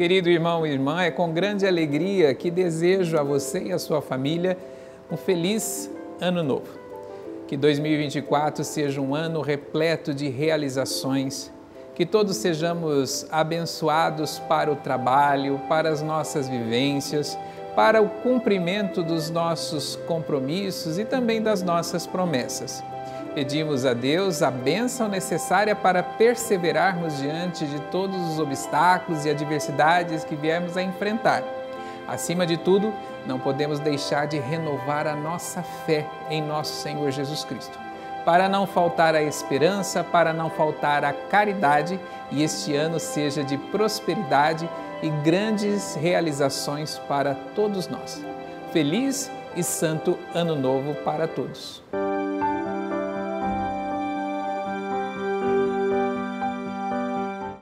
Querido irmão e irmã, é com grande alegria que desejo a você e a sua família um feliz ano novo. Que 2024 seja um ano repleto de realizações, que todos sejamos abençoados para o trabalho, para as nossas vivências, para o cumprimento dos nossos compromissos e também das nossas promessas. Pedimos a Deus a bênção necessária para perseverarmos diante de todos os obstáculos e adversidades que viemos a enfrentar. Acima de tudo, não podemos deixar de renovar a nossa fé em nosso Senhor Jesus Cristo, para não faltar a esperança, para não faltar a caridade e este ano seja de prosperidade e grandes realizações para todos nós. Feliz e santo Ano Novo para todos.